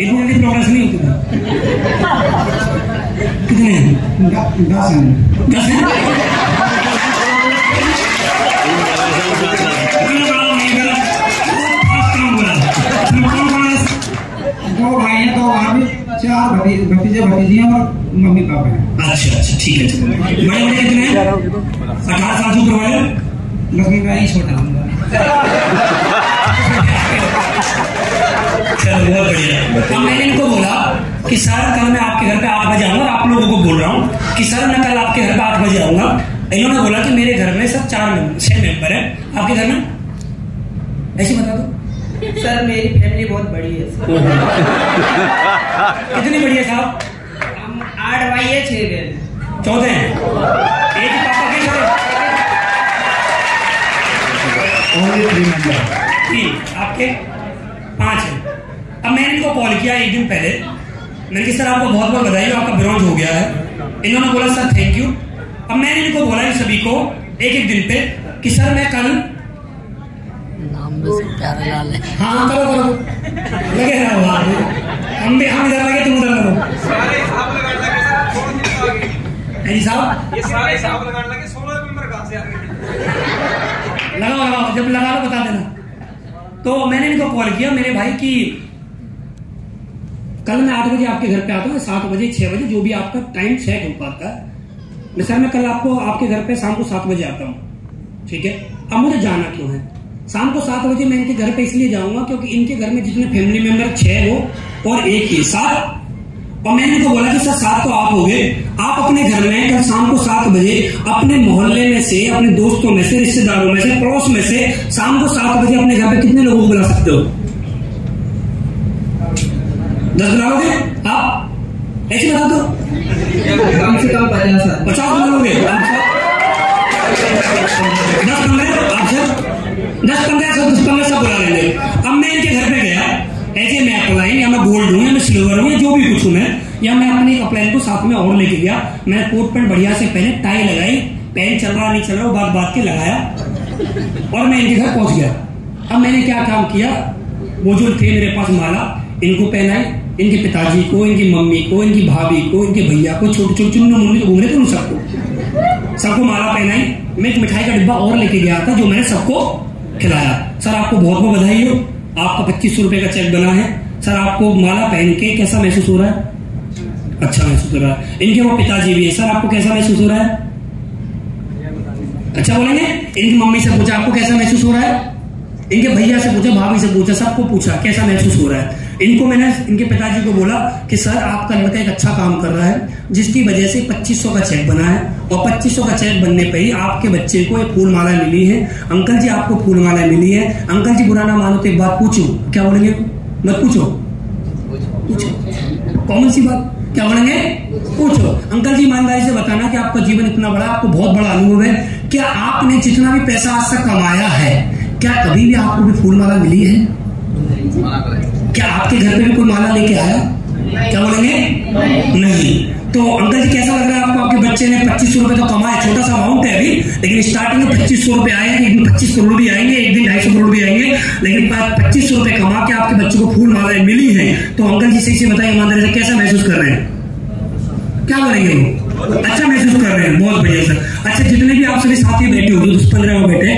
इतनी जल्दी प्रोग्रेस नहीं होती कितने दस हैं दस हैं दो भाई हैं दो भाभी चार भती भतीजे भतीजियाँ और मम्मी पापा हैं अच्छा अच्छा ठीक है चलो बड़े बड़े कितने अठारह साल से ऊपर वाले लक्ष्मी भाई छोटा चलो बहुत बढ़िया अब मैंने इनको बोला कि सर कल मैं आपके घर पे आठ बजे आऊँगा आप लोगों को बोल रहा हूँ कि सर मैं कल आपके घर पे आठ बजे आऊँगा। इन्होंने बोला कि मेरे घर में सब चार मेंबर छह मेंबर है। आपके घर में? ऐसे बता दो। सर मेरी फैमिली बहुत बड़ी है कितनी बढ़िया साहब? हम आठ भाई है छह बहन। चौदह हैं। एक पापा के घर ओनली थ्री मेंबर तीन आपके पाँच है। अब मैंने इनको कॉल किया एक दिन पहले। मैंने कहा सर आपको बहुत बहुत बधाई हो आपका ब्रॉन्ज हो गया है। इन्होंने बोला सर थैंक यू अब मैंने इनको बोला इन सभी को एक एक दिन पे कि सर मैं कल नाम में से प्यारे लाल है हाँ हाँ करो करो। लगे रहो आप हम भी हम इधर लगे तुम उधर लगो। है? साहब। ये सारे हिसाब लगाने लगे सोलह मेंबर कहाँ से आ गए? लगाओ लगाओ। जब लगा लो बता देना। तो मैंने इनको कॉल किया, मेरे भाई की कल मैं आठ बजे आपके घर पे आता हूँ, सात बजे, छह बजे, जो भी आपका टाइम सेट हो पाता है। सर, मैं कल आपको, आपके घर पे शाम को सात बजे आता हूँ। ठीक है? अब मुझे जाना क्यों है? शाम को सात बजे मैं इनके घर पे इसलिए जाऊँगा क्योंकि इनके घर में जितने फैमिली मेंबर छह हो और एक ही, सात और मैंने तो बोला कि सर, सात तो आप हो गए। आप अपने घर में कल शाम को सात बजे अपने मोहल्ले में से, अपने दोस्तों में से, रिश्तेदारों में से, पड़ोस में से शाम को सात बजे अपने घर पे कितने लोगों को बुला सकते हो? दस बुलाओगे आप? ऐसे बता दो। कम से कम पचास बुलाओगे दस पंद्रह? आप पंद्रह दस कुछ हूँ? मैं या मैं अपने अपलाइन को साथ में और लेके गया? मैंने कोट पैंट बढ़िया से पहने, टाई लगाई पेन चल रहा, नहीं चल रहा बात बात के लगाया। और मैं इनके घर पहुँच गया। अब मैंने क्या काम किया? वो जो थे मेरे पास माला, इनको पहनाई। इनके पिताजी को, इनकी मम्मी को, इनकी भाभी को, इनके भैया को, छोटे छोटे चुन्नू मुन्नू घूम रहे थे उन सबको। सबको माला पहनाई। मैं एक मिठाई का डिब्बा और लेके गया था, जो मैंने सबको खिलाया। सर, आपको बहुत बहुत बधाई हो। आपका पच्चीस सौ रुपए का चेक बना है। सर, आपको माला पहन के कैसा महसूस हो रहा है? अच्छा महसूस हो रहा है। इनके वो पिताजी भी है। सर, आपको कैसा महसूस हो रहा है? अच्छा बोलेंगे? इनकी मम्मी से पूछा, आपको कैसा महसूस हो रहा है? इनके भैया से पूछा, भाभी से पूछा, सबको पूछा, कैसा महसूस हो रहा है? इनको मैंने, इनके पिताजी को बोला कि, सर, आपका लड़का एक अच्छा काम कर रहा है, जिसकी वजह से 2500 का चेक बना है और 2500 का चेक बनने पर ही आपके बच्चे को एक फूल माला मिली है। अंकल जी, आपको फूल माला मिली है। अंकल जी, बुरा ना मानो तो एक बात पूछो। क्या बोलेंगे? मत पूछो। पूछो। कॉमन सी बात, क्या बोलेंगे? पूछो। अंकल जी, ईमानदारी से बताना कि आपका जीवन इतना बड़ा, आपको बहुत बड़ा अनुभव है। क्या आपने जितना भी पैसा आज तक कमाया है, क्या कभी भी आपको भी फूल माला मिली है? क्या आपके घर पे भी कोई माला लेके आया? क्या बोलेंगे? नहीं। तो अंकल जी, कैसा लग रहा है आपको? आपके बच्चे ने पच्चीस सौ रुपए तो कमाए छोटा सा अमाउंट है अभी, लेकिन स्टार्टिंग में पच्चीस सौ रुपए आएँगे एक दिन पच्चीस करोड़ भी आएँगे, एक दिन ढाई सौ करोड़ भी आएँगे, लेकिन पच्चीस सौ रुपए कमा के आपके बच्चों को फूल मालाएँ मिली है। तो अंकल जी से बताइए, ईमानदारी से कैसा महसूस कर रहे हैं? क्या बोलेंगे वो? अच्छा महसूस कर रहे हैं, बहुत बढ़िया सर। अच्छा जितने भी आप सभी साथी बैठे हो दस पंद्रह बैठे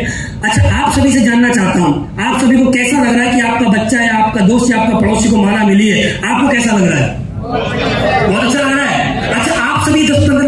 अच्छा आप सभी से जानना चाहता हूँ, आप सभी को कैसा लग रहा है कि आपका बच्चा या आपका दोस्त या आपका पड़ोसी को माला मिली है? आपको कैसा लग रहा है? बहुत अच्छा लग रहा है। to be the